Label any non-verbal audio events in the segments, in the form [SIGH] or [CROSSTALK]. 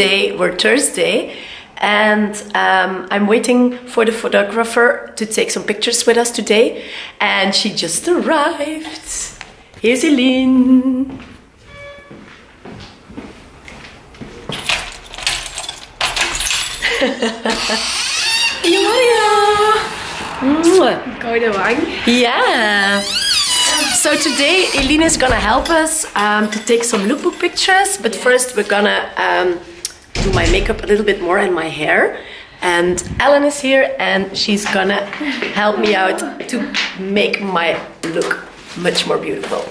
Today, we're Thursday, and um, I'm waiting for the photographer to take some pictures with us today, and she just arrived. Here's Elien. [LAUGHS] Gouden wang. Yeah. So today Elien is gonna help us um, to take some lookbook pictures, but first we're gonna um, do my makeup a little bit more and my hair. And Ellen is here and she's gonna help me out to make my look much more beautiful.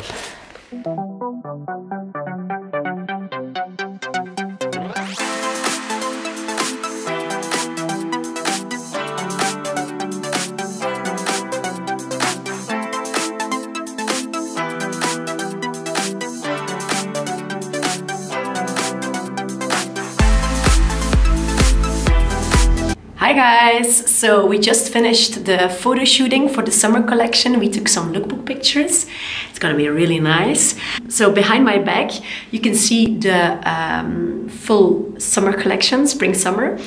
Hi guys! So we just finished the photo shooting for the summer collection. We took some lookbook pictures. It's gonna be really nice. So behind my back you can see the um, full summer collection, spring summer.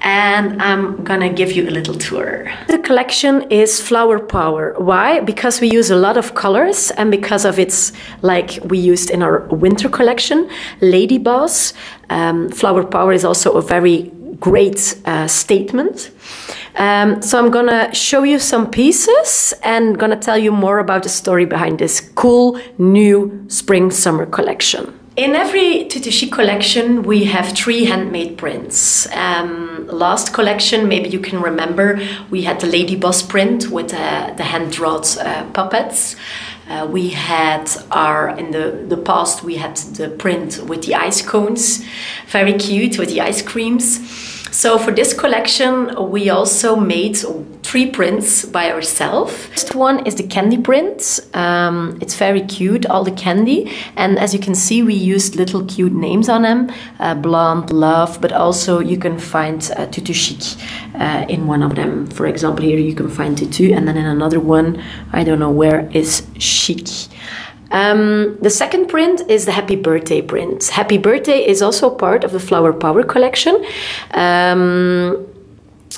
And I'm gonna give you a little tour. The collection is Flower Power. Why? Because we use a lot of colors and because of its, like we used in our winter collection, Lady Boss. Um, Flower Power is also a very great uh, statement. Um, so I'm gonna show you some pieces and gonna tell you more about the story behind this cool new spring summer collection. In every Tutu Chic collection, we have three handmade prints. Um, last collection, maybe you can remember, we had the Lady Boss print with uh, the hand-drawn uh, puppets. Uh, we had our in the the past we had the print with the ice cones, very cute with the ice creams. So for this collection, we also made three prints by ourselves. First one is the candy print. Um, it's very cute, all the candy, and as you can see, we used little cute names on them: uh, Blonde, Love, but also you can find uh, Tutu Chic uh, in one of them. For example, here you can find Tutu, and then in another one, I don't know where is Chic. Um, the second print is the Happy Birthday print. Happy Birthday is also part of the Flower Power collection. Um,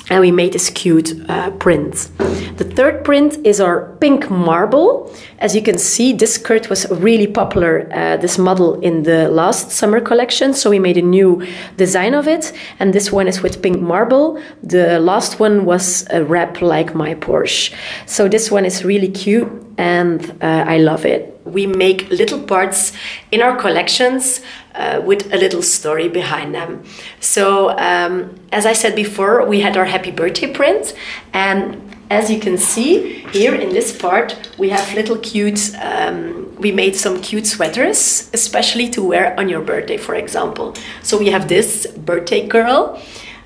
and we made this cute uh, print. The third print is our pink marble. As you can see, this skirt was really popular, uh, this model in the last summer collection, so we made a new design of it, and this one is with pink marble. The last one was a wrap like my Porsche. So this one is really cute, and uh, I love it. We make little parts in our collections uh, with a little story behind them. So, um, as I said before, we had our happy birthday print, and as you can see here in this part, we have little cute, um, we made some cute sweaters, especially to wear on your birthday, for example. So, we have this birthday girl,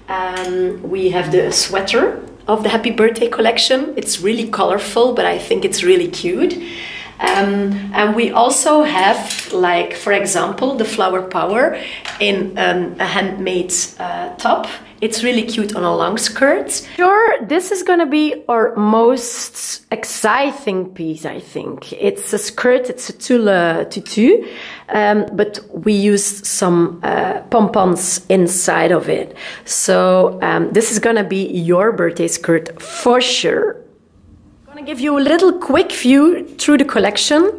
um, we have the sweater of the happy birthday collection. It's really colorful, but I think it's really cute. Um, and we also have, like, for example, the Flower Power in um, a handmade uh, top. It's really cute on a long skirt. Sure, this is gonna be our most exciting piece, I think. It's a skirt, it's a tulle tutu, um, but we used some uh, pompons inside of it. So um, this is gonna be your birthday skirt for sure. Give you a little quick view through the collection.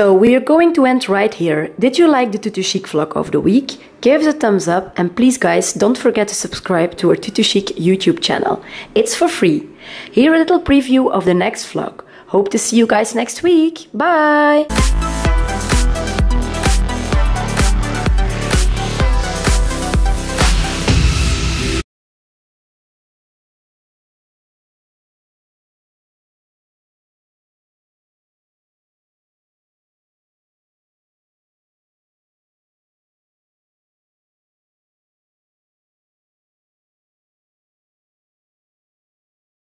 So we are going to end right here. Did you like the Tutu Chic vlog of the week? Give us a thumbs up and please guys don't forget to subscribe to our Tutu Chic YouTube channel. It's for free. Here a little preview of the next vlog. Hope to see you guys next week. Bye!